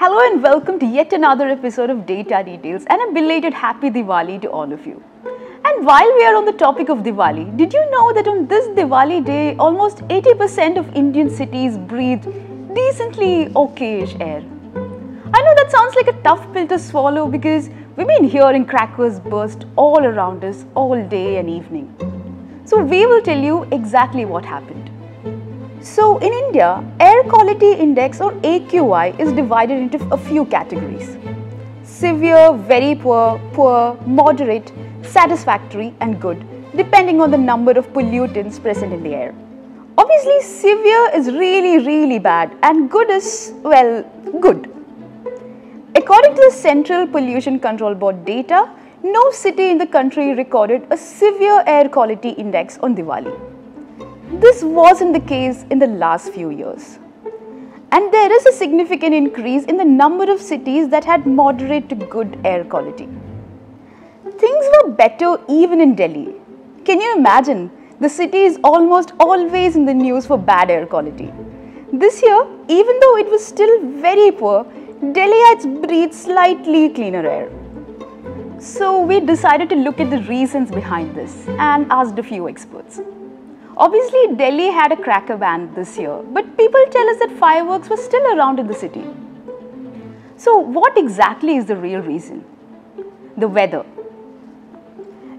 Hello and welcome to yet another episode of Data Details and a belated happy Diwali to all of you. And while we are on the topic of Diwali, did you know that on this Diwali day, almost 80% of Indian cities breathe decently okayish air? I know that sounds like a tough pill to swallow because we've been hearing crackers burst all around us all day and evening. So we will tell you exactly what happened. So in India, air quality index or AQI is divided into a few categories. Severe, very poor, poor, moderate, satisfactory and good depending on the number of pollutants present in the air. Obviously severe is really really bad and good is well good. According to the Central Pollution Control Board data, no city in the country recorded a severe air quality index on Diwali. This wasn't the case in the last few years. And there is a significant increase in the number of cities that had moderate to good air quality. Things were better even in Delhi. Can you imagine? The city is almost always in the news for bad air quality. This year, even though it was still very poor, Delhiites breathed slightly cleaner air. So we decided to look at the reasons behind this and asked a few experts. Obviously, Delhi had a cracker ban this year, but people tell us that fireworks were still around in the city. So, what exactly is the real reason? The weather.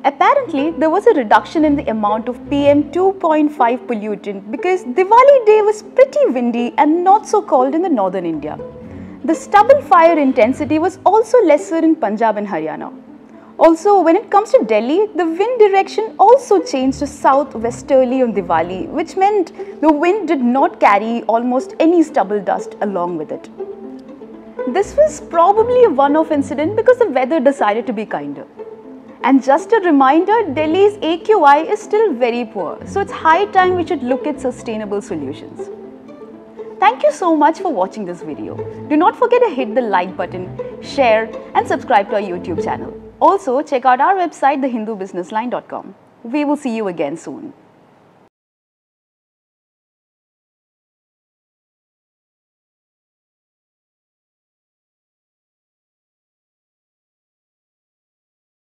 Apparently, there was a reduction in the amount of PM 2.5 pollutant because Diwali day was pretty windy and not so cold in the northern India. The stubble fire intensity was also lesser in Punjab and Haryana. Also, when it comes to Delhi, the wind direction also changed to southwesterly on Diwali, which meant the wind did not carry almost any stubble dust along with it. This was probably a one-off incident because the weather decided to be kinder. And just a reminder, Delhi's AQI is still very poor, so it's high time we should look at sustainable solutions. Thank you so much for watching this video. Do not forget to hit the like button, share and subscribe to our YouTube channel. Also, check out our website thehindubusinessline.com. We will see you again soon.